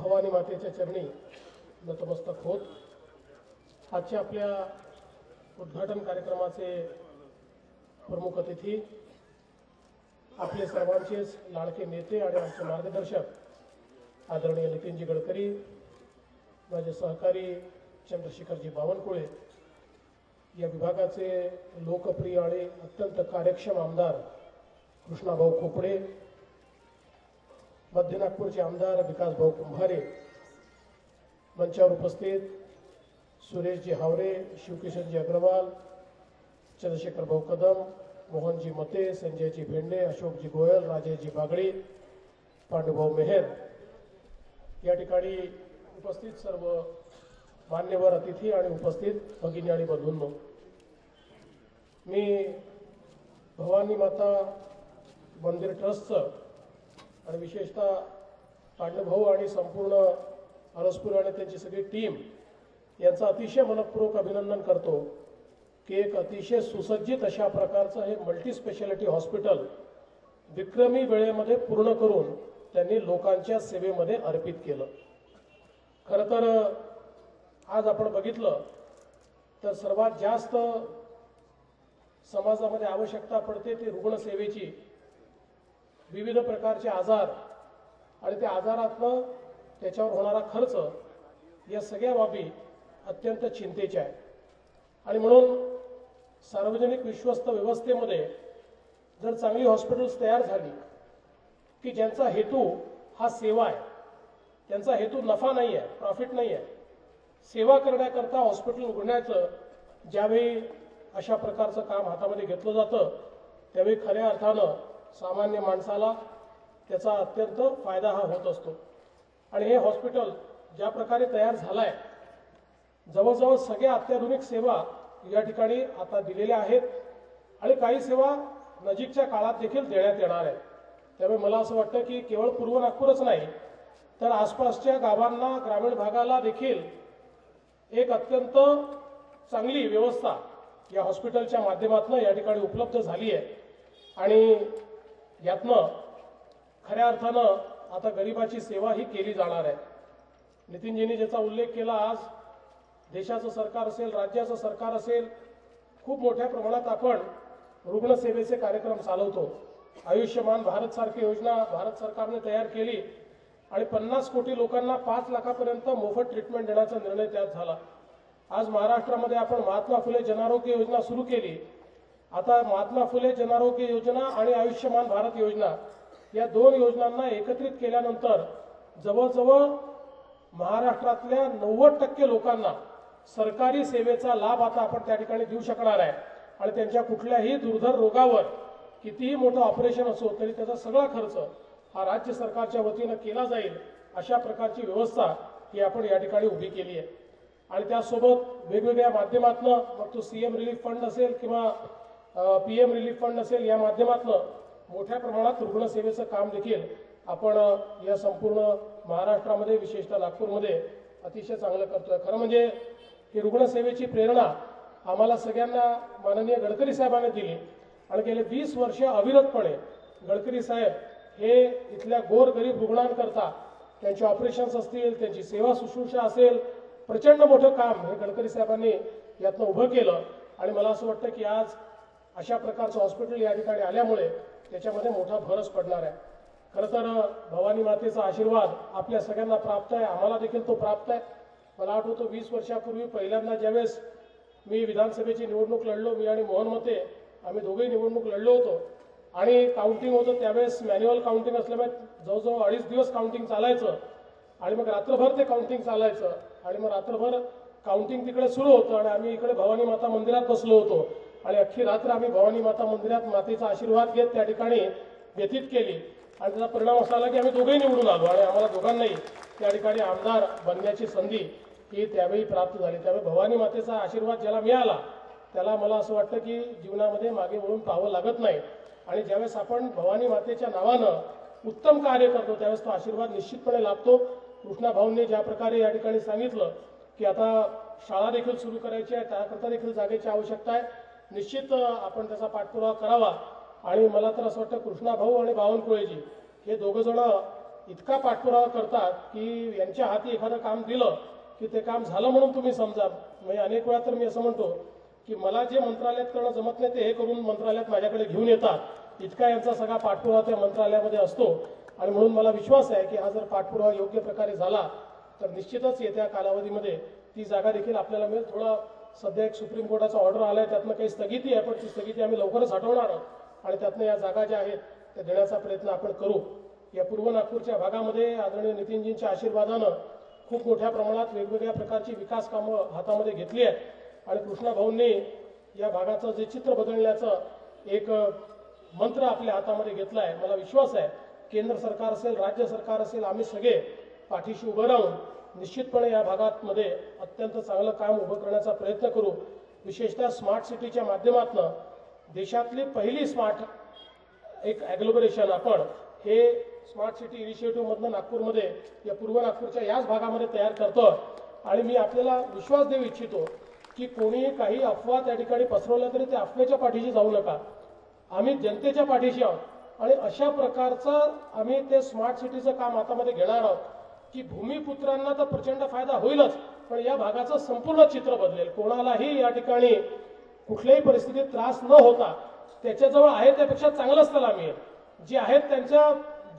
भवानी मातेच्या चरणी नतमस्तक होत. आजच्या आपल्या उद्घाटन कार्यक्रमाचे प्रमुख अतिथी आपले सर्वांचेच लाडके नेते आणि आमचे मार्गदर्शक आदरणीय नितीनजी गडकरी माझे सहकारी चंद्रशेखरजी बावनकुळे या विभागाचे लोकप्रिय आणि अत्यंत कार्यक्षम आमदार कृष्णाभाऊ खोपडे मध्य नागपूरचे आमदार विकास भाऊ कुंभारे मंचावर उपस्थित सुरेशजी हावरे शिवकिशनजी अग्रवाल चंद्रशेखर भाऊ कदम मोहनजी मते संजयजी भेंडे अशोकजी गोयल राजेशजी बागडी पांडुभाऊ मेहर. या ठिकाणी उपस्थित सर्व मान्यवर अतिथी आणि उपस्थित भगिनी आणि बंधूंनो मी भवानी माता मंदिर ट्रस्टचं आणि विशेषतः पांडुभाऊ आणि संपूर्ण अरसपूर आणि त्यांची सगळी टीम यांचं अतिशय मनपूर्वक अभिनंदन करतो की एक अतिशय सुसज्जित अशा प्रकारचं हे मल्टी स्पेशालिटी हॉस्पिटल विक्रमी वेळेमध्ये पूर्ण करून त्यांनी लोकांच्या सेवेमध्ये अर्पित केलं. खरं तर आज आपण बघितलं तर सर्वात जास्त समाजामध्ये आवश्यकता पडते ती रुग्णसेवेची. विविध प्रकारचे आजार आणि त्या आजारातनं त्याच्यावर होणारा खर्च या सगळ्या बाबी अत्यंत चिंतेच्या आहेत. आणि म्हणून सार्वजनिक विश्वस्त व्यवस्थेमध्ये जर चांगली हॉस्पिटल्स तयार झाली की ज्यांचा हेतू हा सेवा आहे त्यांचा हेतू नफा नाही आहे प्रॉफिट नाही आहे सेवा करण्याकरता हॉस्पिटल उघडण्याचं ज्यावेळी अशा प्रकारचं काम हातामध्ये घेतलं जातं त्यावेळी खऱ्या अर्थानं सामान्य माणसाला त्याचा अत्यंत फायदा हा होत असतो. आणि हे हॉस्पिटल ज्या प्रकारे तयार झालं आहे जवळजवळ सगळ्या अत्याधुनिक सेवा या ठिकाणी आता दिलेल्या आहेत आणि काही सेवा नजीकच्या काळात देखील देण्यात येणार आहेत. त्यामुळे मला असं वाटतं की केवळ पूर्व नागपूरच नाही तर आसपासच्या गावांना ग्रामीण भागाला देखील एक अत्यंत चांगली व्यवस्था या हॉस्पिटलच्या माध्यमातून या ठिकाणी उपलब्ध झाली आहे. आणि यातनं खऱ्या अर्थानं आता गरिबाची सेवा ही केली जाणार आहे. नितीनजींनी ज्याचा उल्लेख केला आज देशाचं सरकार असेल राज्याचं सरकार असेल खूप मोठ्या प्रमाणात आपण रुग्णसेवेचे कार्यक्रम चालवतो. आयुष्यमान भारत सारखी योजना भारत सरकारने तयार केली आणि पन्नास कोटी लोकांना पाच लाखापर्यंत मोफत ट्रीटमेंट देण्याचा निर्णय त्यात झाला. आज महाराष्ट्रामध्ये आपण महात्मा फुले जनआरोग्य योजना सुरू केली. आता महात्मा फुले जनआरोग्य योजना आणि आयुष्यमान भारत योजना या दोन योजनांना एकत्रित केल्यानंतर जवळजवळ महाराष्ट्रातल्या नव्वद टक्के लोकांना सरकारी सेवेचा लाभ आता आपण त्या ठिकाणी देऊ शकणार आहे. आणि त्यांच्या कुठल्याही दुर्धर रोगावर कितीही मोठं ऑपरेशन असो तरी त्याचा सगळा खर्च हा राज्य सरकारच्या वतीनं केला जाईल अशा प्रकारची व्यवस्था ही आपण या ठिकाणी उभी केली आहे. आणि त्यासोबत वेगवेगळ्या माध्यमातनं मग तो सी एम रिलीफ फंड असेल किंवा पी एम रिलीफ फंड असेल या माध्यमातनं मोठ्या प्रमाणात रुग्णसेवेचं काम देखील आपण या संपूर्ण महाराष्ट्रामध्ये विशेषतः नागपूरमध्ये अतिशय चांगलं करतोय. खरं म्हणजे ही रुग्णसेवेची प्रेरणा आम्हाला सगळ्यांना माननीय गडकरी साहेबांनी दिली आणि गेले वीस वर्ष अविरतपणे गडकरी साहेब हे इथल्या गोरगरीब रुग्णांकरता त्यांचे ऑपरेशन्स असतील त्यांची सेवा शुश्रूषा असेल प्रचंड मोठं काम हे गडकरी साहेबांनी यातनं उभं केलं. आणि मला असं वाटतं की आज अशा प्रकारचं हॉस्पिटल या ठिकाणी आल्यामुळे त्याच्यामध्ये मोठा भरच पडणार आहे. खरं तर भवानी मातेचा आशीर्वाद आपल्या सगळ्यांना प्राप्त आहे. आम्हाला देखील तो प्राप्त आहे. मला आठवतो वीस वर्षापूर्वी पहिल्यांदा ज्यावेळेस मी विधानसभेची निवडणूक लढलो मी आणि मोहन मते आम्ही दोघेही निवडणूक लढलो होतो. आणि काउंटिंग होतं त्यावेळेस मॅन्युअल काउंटिंग असल्यामुळे जवळजवळ अडीच दिवस काउंटिंग चालायचं. आणि मग रात्रभर ते काउंटिंग चालायचं. आणि मग रात्रभर काउंटिंग तिकडे सुरू होतं आणि आम्ही इकडे भवानी माता मंदिरात बसलो होतो. आणि अख्खी रात्र आम्ही भवानी माता मंदिरात मातेचा आशीर्वाद घेत त्या ठिकाणी व्यतीत केली. आणि त्याचा परिणाम असा आला की आम्ही दोघेही निवडून आलो आणि आम्हाला दोघांनाही त्या ठिकाणी आमदार बनण्याची संधी ही त्यावेळी प्राप्त झाली. त्यामुळे भवानी मातेचा आशीर्वाद ज्याला मिळाला त्याला मला असं वाटतं की जीवनामध्ये मागे वळून पाहावं लागत नाही. आणि ज्यावेळेस आपण भवानी मातेच्या नावानं उत्तम कार्य करतो त्यावेळेस तो आशीर्वाद निश्चितपणे लाभतो. कृष्णा भाऊंनी ज्या प्रकारे या ठिकाणी सांगितलं की आता शाळा देखील सुरू करायची आहे त्याकरता देखील जागेची आवश्यकता आहे. निश्चित आपण त्याचा पाठपुरावा करावा. आणि मला तर असं वाटतं कृष्णा भाऊ आणि बावनकुळेजी हे दोघं जण इतका पाठपुरावा करतात की यांच्या हाती एखादं काम दिलं की ते काम झालं म्हणून तुम्ही समजा. म्हणजे अनेक वेळा तर मी असं म्हणतो की मला जे मंत्रालयात करणं जमत नाही ते हे करून मंत्रालयात माझ्याकडे घेऊन येतात. इतका यांचा सगळा पाठपुरावा त्या मंत्रालयामध्ये असतो. आणि म्हणून मला विश्वास आहे की हा जर पाठपुरावा योग्य प्रकारे झाला तर निश्चितच येत्या कालावधीमध्ये ती जागा देखील आपल्याला मिळेल. थोडा सध्या एक सुप्रीम कोर्टाचा ऑर्डर आलाय त्यातनं काही स्थगिती आहे पण ती स्थगिती आम्ही लवकरच हटवणार आहोत. आणि त्यातनं या जागा ज्या आहेत त्या देण्याचा प्रयत्न आपण करू. या पूर्व नागपूरच्या भागामध्ये आदरणीय नितीनजींच्या आशीर्वादानं खूप मोठ्या प्रमाणात वेगवेगळ्या प्रकारची विकास कामं हातामध्ये घेतली आहेत. आणि कृष्णा भाऊंनी या भागाचं जे चित्र बदलण्याचं एक मंत्र आपल्या हातामध्ये घेतला आहे मला विश्वास आहे केंद्र सरकार असेल राज्य सरकार असेल आम्ही सगळे पाठीशी उभं राहून निश्चितपणे या भागामध्ये अत्यंत चांगलं काम उभं करण्याचा प्रयत्न करू. विशेषतः स्मार्ट सिटीच्या माध्यमातून देशातली पहिली स्मार्ट एक ॲग्लोबरेशन आपण हे स्मार्ट सिटी इनिशिएटिव्हमधनं नागपूरमध्ये या पूर्व नागपूरच्या याच भागामध्ये तयार करतो. आणि मी आपल्याला विश्वास देऊ इच्छितो की कोणी काही अफवा त्या ठिकाणी पसरवल्या तरी त्या अफवेच्या पाठीशी जाऊ नका. आम्ही जनतेच्या पाठीशी आहोत आणि अशा प्रकारचं आम्ही ते स्मार्ट सिटीचं काम हातामध्ये घेणार आहोत. की भूमिपुत्रांना तर प्रचंड फायदा होईलच पण या भागाचं संपूर्ण चित्र बदलेल. कोणालाही या ठिकाणी कुठल्याही परिस्थितीत त्रास न होता त्याच्याजवळ आहे त्यापेक्षा चांगलंच त्याला मिळेल जे आहेत त्यांच्या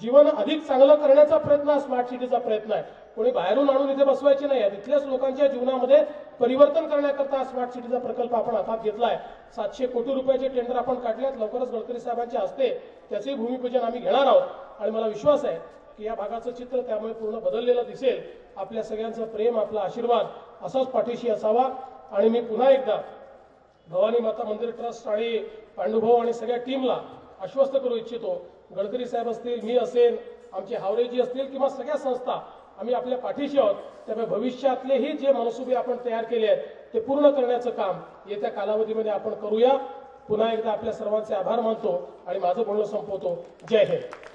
जीवन अधिक चांगलं करण्याचा प्रयत्न हा स्मार्ट सिटीचा प्रयत्न आहे. कोणी बाहेरून आणून इथे बसवायचे नाही आहे. लोकांच्या जीवनामध्ये परिवर्तन करण्याकरता हा स्मार्ट सिटीचा प्रकल्प आपण हातात घेतलाय. सातशे कोटी रुपयाचे टेंडर आपण काढल्यात लवकरच गडकरी साहेबांच्या हस्ते त्याचेही भूमिपूजन आम्ही घेणार आहोत. आणि मला विश्वास आहे की या भागाचं चित्र त्यामुळे पूर्ण बदललेलं दिसेल. आपल्या सगळ्यांचं प्रेम आपला आशीर्वाद असाच पाठीशी असावा. आणि मी पुन्हा एकदा भवानी माता मंदिर ट्रस्ट आणि पांडुभाऊ आणि सगळ्या टीमला आश्वस्त करू इच्छितो. गडकरी साहेब असतील मी असेल आमचे हावरेजी असतील किंवा सगळ्या संस्था आम्ही आपल्या पाठीशी आहोत. त्यामुळे भविष्यातलेही जे मनसुबे आपण तयार केले आहेत ते पूर्ण करण्याचं काम येत्या कालावधीमध्ये आपण करूया. पुन्हा एकदा आपल्या सर्वांचे आभार मानतो आणि माझं बोलणं संपवतो. जय हिंद.